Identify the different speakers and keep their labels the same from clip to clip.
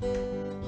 Speaker 1: Dream,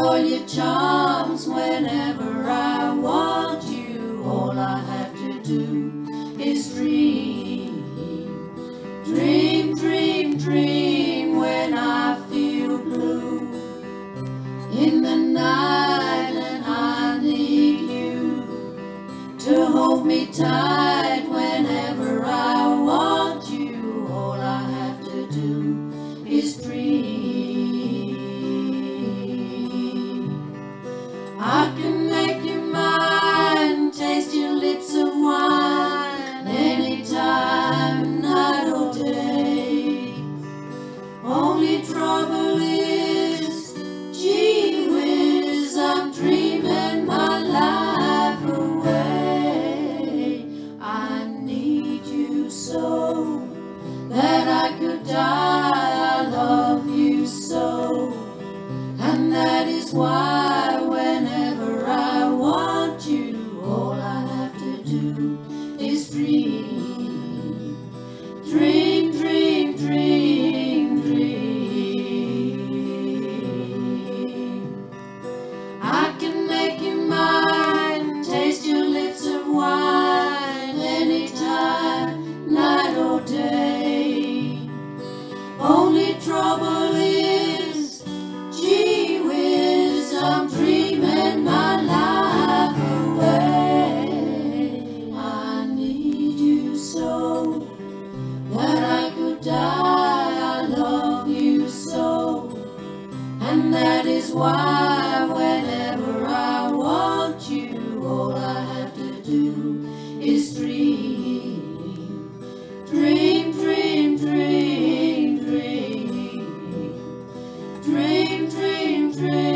Speaker 1: all your charms whenever I want you. All I have to do is dream. that I could die. I love you so, and that is why whenever I want you, all I have to do is dream. Only trouble is, gee whiz, I'm dreaming my life away. I need you so that I could die. I love you so, and that is why. strength.